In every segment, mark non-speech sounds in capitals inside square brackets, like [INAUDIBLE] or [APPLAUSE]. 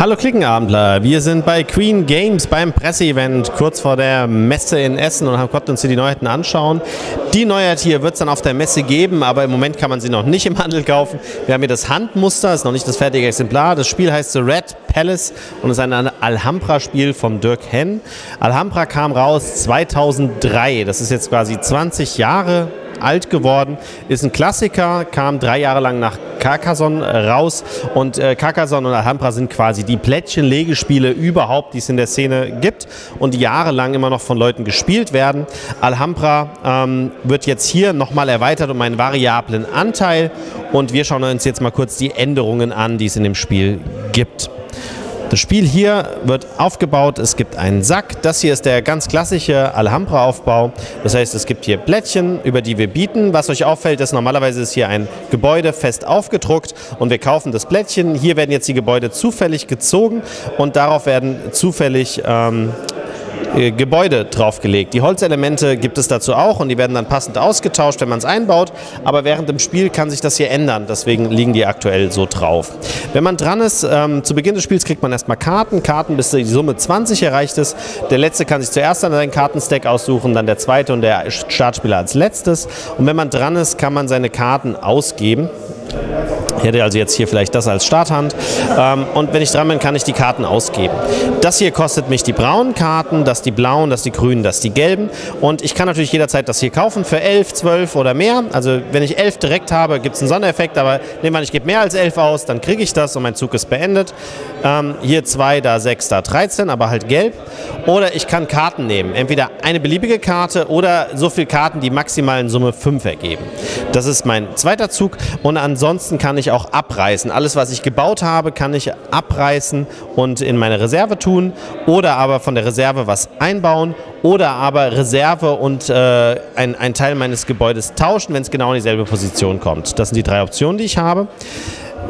Hallo Klickenabendler, wir sind bei Queen Games beim Presseevent kurz vor der Messe in Essen und konnten uns hier die Neuheiten anschauen. Die Neuheit hier wird es dann auf der Messe geben, aber im Moment kann man sie noch nicht im Handel kaufen. Wir haben hier das Handmuster, ist noch nicht das fertige Exemplar. Das Spiel heißt The Red Palace und ist ein Alhambra-Spiel vom Dirk Henn. Alhambra kam raus 2003, das ist jetzt quasi 20 Jahre alt geworden, ist ein Klassiker, kam drei Jahre lang nach Carcassonne raus und äh, Carcassonne und Alhambra sind quasi die Plättchen-Legespiele überhaupt, die es in der Szene gibt und die jahrelang immer noch von Leuten gespielt werden. Alhambra ähm, wird jetzt hier nochmal erweitert um einen variablen Anteil und wir schauen uns jetzt mal kurz die Änderungen an, die es in dem Spiel gibt. Das Spiel hier wird aufgebaut, es gibt einen Sack. Das hier ist der ganz klassische Alhambra-Aufbau. Das heißt, es gibt hier Plättchen, über die wir bieten. Was euch auffällt, ist normalerweise ist hier ein Gebäude fest aufgedruckt und wir kaufen das Plättchen. Hier werden jetzt die Gebäude zufällig gezogen und darauf werden zufällig ähm, äh, Gebäude draufgelegt. Die Holzelemente gibt es dazu auch und die werden dann passend ausgetauscht, wenn man es einbaut. Aber während dem Spiel kann sich das hier ändern. Deswegen liegen die aktuell so drauf. Wenn man dran ist, ähm, zu Beginn des Spiels kriegt man erstmal Karten. Karten, bis die Summe 20 erreicht ist. Der letzte kann sich zuerst dann seinen Kartenstack aussuchen, dann der zweite und der Startspieler als letztes. Und wenn man dran ist, kann man seine Karten ausgeben. Hätte also jetzt hier vielleicht das als Starthand. Ähm, und wenn ich dran bin, kann ich die Karten ausgeben. Das hier kostet mich die braunen Karten, das die blauen, das die grünen, das die gelben. Und ich kann natürlich jederzeit das hier kaufen für 11, 12 oder mehr. Also wenn ich 11 direkt habe, gibt es einen Sondereffekt, aber nehmen wir an, ich gebe mehr als 11 aus, dann kriege ich das und mein Zug ist beendet. Ähm, hier 2, da 6, da 13, aber halt gelb. Oder ich kann Karten nehmen. Entweder eine beliebige Karte oder so viele Karten, die maximal in Summe 5 ergeben. Das ist mein zweiter Zug. Und ansonsten kann ich auch abreißen. Alles, was ich gebaut habe, kann ich abreißen und in meine Reserve tun oder aber von der Reserve was einbauen oder aber Reserve und äh, ein, ein Teil meines Gebäudes tauschen, wenn es genau in dieselbe Position kommt. Das sind die drei Optionen, die ich habe.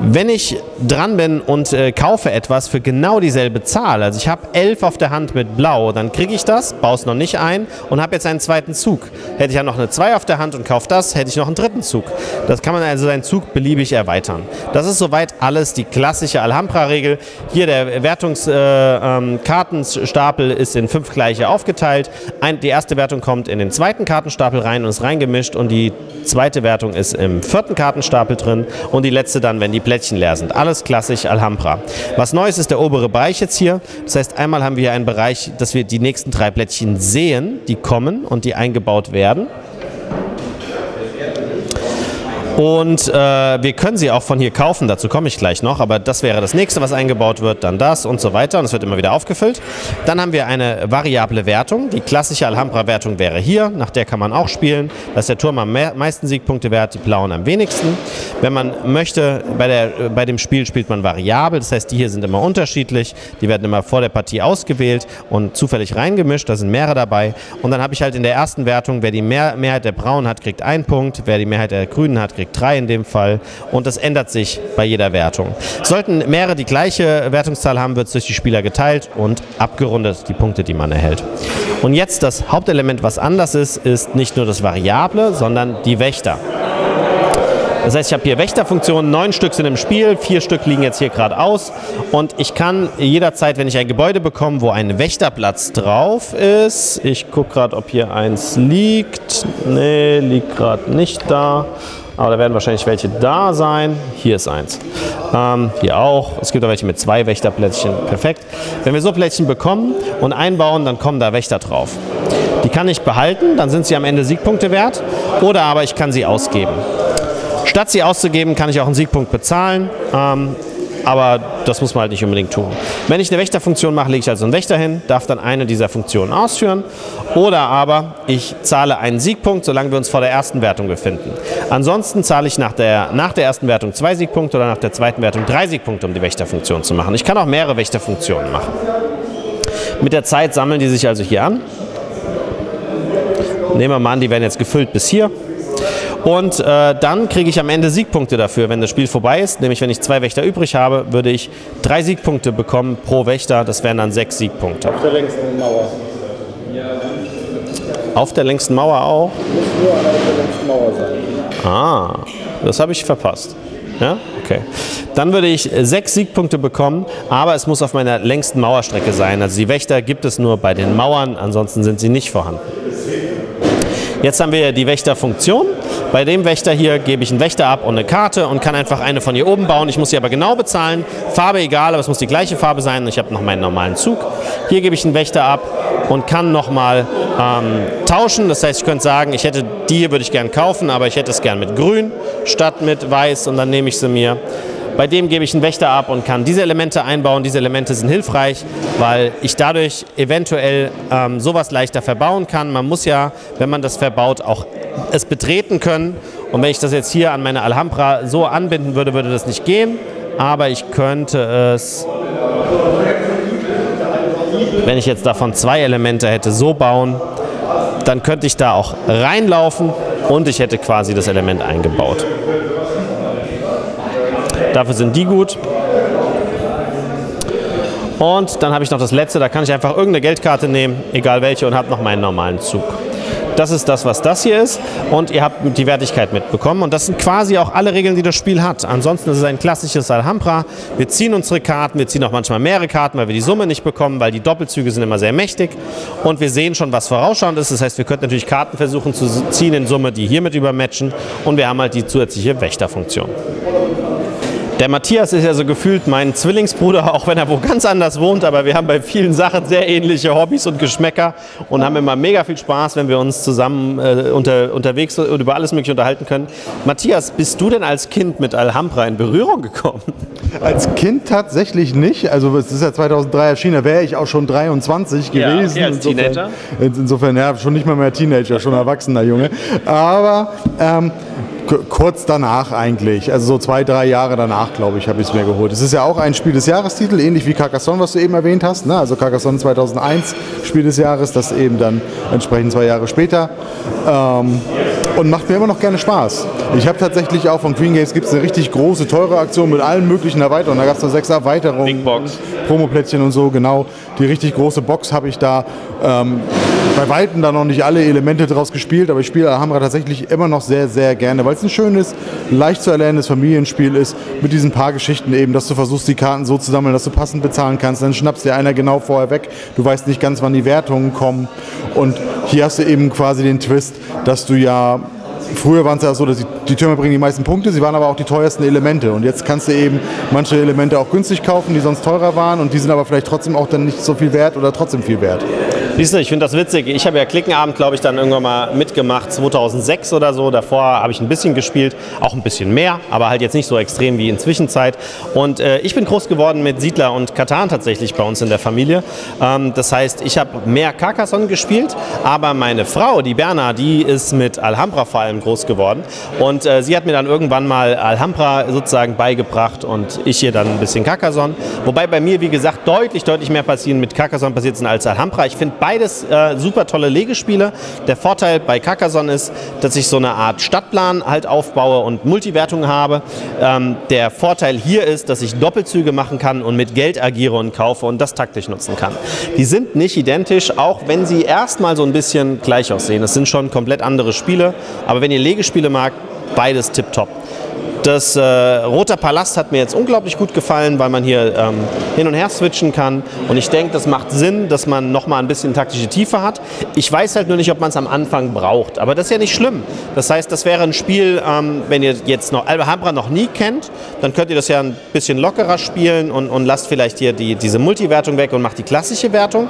Wenn ich dran bin und äh, kaufe etwas für genau dieselbe Zahl, also ich habe 11 auf der Hand mit Blau, dann kriege ich das, baue es noch nicht ein und habe jetzt einen zweiten Zug. Hätte ich ja noch eine 2 auf der Hand und kaufe das, hätte ich noch einen dritten Zug. Das kann man also seinen Zug beliebig erweitern. Das ist soweit alles die klassische Alhambra-Regel. Hier der Wertungskartenstapel äh, ähm, ist in fünf gleiche aufgeteilt. Ein, die erste Wertung kommt in den zweiten Kartenstapel rein und ist reingemischt und die zweite Wertung ist im vierten Kartenstapel drin und die letzte dann, wenn die Plättchen leer sind. Alles klassisch Alhambra. Was Neues ist der obere Bereich jetzt hier. Das heißt, einmal haben wir hier einen Bereich, dass wir die nächsten drei Plättchen sehen, die kommen und die eingebaut werden. Und äh, wir können sie auch von hier kaufen, dazu komme ich gleich noch, aber das wäre das nächste, was eingebaut wird, dann das und so weiter und es wird immer wieder aufgefüllt. Dann haben wir eine variable Wertung. Die klassische Alhambra-Wertung wäre hier, nach der kann man auch spielen. Da ist der Turm am meisten Siegpunkte wert, die blauen am wenigsten. Wenn man möchte, bei, der, bei dem Spiel spielt man variabel, das heißt, die hier sind immer unterschiedlich, die werden immer vor der Partie ausgewählt und zufällig reingemischt, da sind mehrere dabei. Und dann habe ich halt in der ersten Wertung, wer die Mehr Mehrheit der Braunen hat, kriegt einen Punkt, wer die Mehrheit der Grünen hat, kriegt kriegt 3 in dem Fall und das ändert sich bei jeder Wertung. Sollten mehrere die gleiche Wertungszahl haben, wird es durch die Spieler geteilt und abgerundet, die Punkte, die man erhält. Und jetzt das Hauptelement, was anders ist, ist nicht nur das Variable, sondern die Wächter. Das heißt, ich habe hier Wächterfunktionen, neun Stück sind im Spiel, vier Stück liegen jetzt hier gerade aus und ich kann jederzeit, wenn ich ein Gebäude bekomme, wo ein Wächterplatz drauf ist, ich gucke gerade, ob hier eins liegt, nee, liegt gerade nicht da, aber da werden wahrscheinlich welche da sein. Hier ist eins. Ähm, hier auch. Es gibt auch welche mit zwei Wächterplättchen. Perfekt. Wenn wir so Plättchen bekommen und einbauen, dann kommen da Wächter drauf. Die kann ich behalten, dann sind sie am Ende Siegpunkte wert. Oder aber ich kann sie ausgeben. Statt sie auszugeben, kann ich auch einen Siegpunkt bezahlen. Ähm, aber das muss man halt nicht unbedingt tun. Wenn ich eine Wächterfunktion mache, lege ich also einen Wächter hin, darf dann eine dieser Funktionen ausführen. Oder aber ich zahle einen Siegpunkt, solange wir uns vor der ersten Wertung befinden. Ansonsten zahle ich nach der, nach der ersten Wertung zwei Siegpunkte oder nach der zweiten Wertung drei Siegpunkte, um die Wächterfunktion zu machen. Ich kann auch mehrere Wächterfunktionen machen. Mit der Zeit sammeln die sich also hier an. Nehmen wir mal an, die werden jetzt gefüllt bis hier. Und äh, dann kriege ich am Ende Siegpunkte dafür, wenn das Spiel vorbei ist. Nämlich, wenn ich zwei Wächter übrig habe, würde ich drei Siegpunkte bekommen pro Wächter. Das wären dann sechs Siegpunkte. Auf der längsten Mauer. Auf der längsten Mauer auch? Muss nur auf der längsten Mauer sein. Ah, das habe ich verpasst. Ja? Okay. Dann würde ich sechs Siegpunkte bekommen, aber es muss auf meiner längsten Mauerstrecke sein. Also die Wächter gibt es nur bei den Mauern, ansonsten sind sie nicht vorhanden. Jetzt haben wir die Wächterfunktion. Bei dem Wächter hier gebe ich einen Wächter ab und eine Karte und kann einfach eine von hier oben bauen. Ich muss sie aber genau bezahlen. Farbe egal, aber es muss die gleiche Farbe sein. Ich habe noch meinen normalen Zug. Hier gebe ich einen Wächter ab und kann nochmal ähm, tauschen. Das heißt, ich könnte sagen, ich hätte die hier würde ich gern kaufen, aber ich hätte es gern mit grün statt mit weiß und dann nehme ich sie mir. Bei dem gebe ich einen Wächter ab und kann diese Elemente einbauen. Diese Elemente sind hilfreich, weil ich dadurch eventuell ähm, sowas leichter verbauen kann. Man muss ja, wenn man das verbaut, auch es betreten können. Und wenn ich das jetzt hier an meine Alhambra so anbinden würde, würde das nicht gehen. Aber ich könnte es, wenn ich jetzt davon zwei Elemente hätte, so bauen, dann könnte ich da auch reinlaufen und ich hätte quasi das Element eingebaut. Dafür sind die gut. Und dann habe ich noch das letzte, da kann ich einfach irgendeine Geldkarte nehmen, egal welche, und habe noch meinen normalen Zug. Das ist das, was das hier ist. Und ihr habt die Wertigkeit mitbekommen. Und das sind quasi auch alle Regeln, die das Spiel hat. Ansonsten ist es ein klassisches Alhambra. Wir ziehen unsere Karten, wir ziehen auch manchmal mehrere Karten, weil wir die Summe nicht bekommen, weil die Doppelzüge sind immer sehr mächtig. Und wir sehen schon, was vorausschauend ist. Das heißt, wir könnten natürlich Karten versuchen zu ziehen in Summe, die hiermit übermatchen. Und wir haben halt die zusätzliche Wächterfunktion. Der Matthias ist ja so gefühlt mein Zwillingsbruder, [LAUGHS] auch wenn er wo ganz anders wohnt, aber wir haben bei vielen Sachen sehr ähnliche Hobbys und Geschmäcker und haben immer mega viel Spaß, wenn wir uns zusammen äh, unter, unterwegs und über alles Mögliche unterhalten können. Matthias, bist du denn als Kind mit Alhambra in Berührung gekommen? [LAUGHS] Als Kind tatsächlich nicht. Also es ist ja 2003 erschienen, da wäre ich auch schon 23 gewesen. Ja, als insofern, Teenager. Insofern, ja, schon nicht mal mehr Teenager, schon erwachsener Junge. Aber ähm, kurz danach eigentlich, also so zwei, drei Jahre danach, glaube ich, habe ich es mir geholt. Es ist ja auch ein Spiel des Jahrestitel, ähnlich wie Carcassonne, was du eben erwähnt hast. Ne? Also Carcassonne 2001, Spiel des Jahres, das eben dann entsprechend zwei Jahre später. Ähm, und macht mir immer noch gerne Spaß. Ich habe tatsächlich auch von Queen Games gibt es eine richtig große, teure Aktion mit allen möglichen Erweiterungen. Da gab es noch sechs Erweiterungen, Big Box. Promoplättchen und so, genau. Die richtig große Box habe ich da. Ähm, bei Weitem da noch nicht alle Elemente draus gespielt, aber ich spiele Alhambra tatsächlich immer noch sehr, sehr gerne, weil es ein schönes, leicht zu erlernendes Familienspiel ist, mit diesen paar Geschichten eben, dass du versuchst, die Karten so zu sammeln, dass du passend bezahlen kannst. Dann schnappst dir einer genau vorher weg. Du weißt nicht ganz, wann die Wertungen kommen. Und hier hast du eben quasi den Twist, dass du ja Früher waren es ja so, dass die, die, Türme bringen die meisten Punkte, sie waren aber auch die teuersten Elemente. Und jetzt kannst du eben manche Elemente auch günstig kaufen, die sonst teurer waren und die sind aber vielleicht trotzdem auch dann nicht so viel wert oder trotzdem viel wert. Siehst du, ich finde das witzig. Ich habe ja Klickenabend, glaube ich, dann irgendwann mal mitgemacht, 2006 oder so. Davor habe ich ein bisschen gespielt, auch ein bisschen mehr, aber halt jetzt nicht so extrem wie in Zwischenzeit. Und äh, ich bin groß geworden mit Siedler und Katan tatsächlich bei uns in der Familie. Ähm, das heißt, ich habe mehr Carcassonne gespielt, aber meine Frau, die Berna, die ist mit Alhambra vor allem groß geworden. Und äh, sie hat mir dann irgendwann mal Alhambra sozusagen beigebracht und ich hier dann ein bisschen Carcassonne. Wobei bei mir, wie gesagt, deutlich, deutlich mehr passieren mit Carcassonne passiert sind als Alhambra. Ich finde beides äh, super tolle Legespiele. Der Vorteil bei Carcassonne ist, dass ich so eine Art Stadtplan halt aufbaue und Multiwertung habe. Ähm, der Vorteil hier ist, dass ich Doppelzüge machen kann und mit Geld agiere und kaufe und das taktisch nutzen kann. Die sind nicht identisch, auch wenn sie erstmal so ein bisschen gleich aussehen. Es sind schon komplett andere Spiele, aber wenn ihr Legespiele mag, beides tipptopp. Das äh, Roter Palast hat mir jetzt unglaublich gut gefallen, weil man hier ähm, hin und her switchen kann. Und ich denke, das macht Sinn, dass man nochmal ein bisschen taktische Tiefe hat. Ich weiß halt nur nicht, ob man es am Anfang braucht. Aber das ist ja nicht schlimm. Das heißt, das wäre ein Spiel, ähm, wenn ihr jetzt noch Alhambra noch nie kennt, dann könnt ihr das ja ein bisschen lockerer spielen und, und lasst vielleicht hier die, diese Multiwertung weg und macht die klassische Wertung.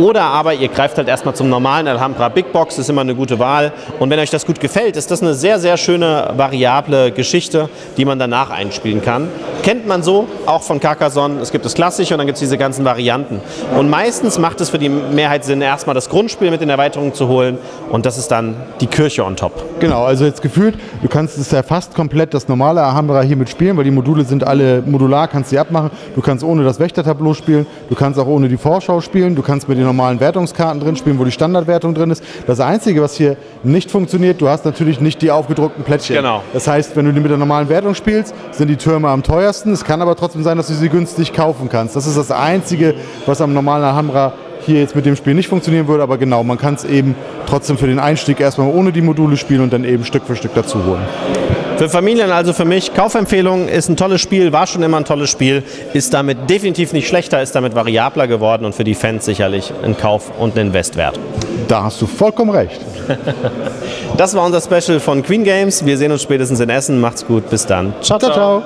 Oder aber ihr greift halt erstmal zum normalen Alhambra Big Box, das ist immer eine gute Wahl. Und wenn euch das gut gefällt, ist das eine sehr, sehr schöne, variable Geschichte die man danach einspielen kann. Kennt man so, auch von Carcassonne. Es gibt das Klassische und dann gibt es diese ganzen Varianten. Und meistens macht es für die Mehrheit Sinn, erstmal das Grundspiel mit den Erweiterungen zu holen und das ist dann die Kirche on top. Genau, also jetzt gefühlt, du kannst es ja fast komplett das normale Alhambra hier mitspielen, weil die Module sind alle modular, kannst sie abmachen. Du kannst ohne das Wächtertableau spielen, du kannst auch ohne die Vorschau spielen, du kannst mit den normalen Wertungskarten drin spielen, wo die Standardwertung drin ist. Das Einzige, was hier nicht funktioniert, du hast natürlich nicht die aufgedruckten Plättchen. Genau. Das heißt, wenn du mit der normalen Wertung spielst, sind die Türme am teuersten. Es kann aber trotzdem sein, dass du sie günstig kaufen kannst. Das ist das Einzige, was am normalen Alhambra hier jetzt mit dem Spiel nicht funktionieren würde, aber genau, man kann es eben trotzdem für den Einstieg erstmal ohne die Module spielen und dann eben Stück für Stück dazu holen. Für Familien, also für mich, Kaufempfehlung ist ein tolles Spiel, war schon immer ein tolles Spiel, ist damit definitiv nicht schlechter, ist damit variabler geworden und für die Fans sicherlich ein Kauf und ein Invest. Da hast du vollkommen recht. das war unser Special von Queen Games. Wir sehen uns spätestens in Essen. Macht's gut. Bis dann. ciao. ciao. ciao.